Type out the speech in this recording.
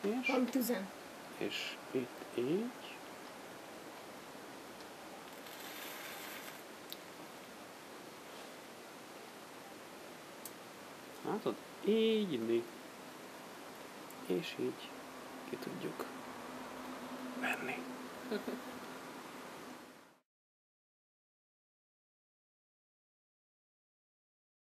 És, Van tüzem. és itt így. Látod? Így inni. És így ki tudjuk venni.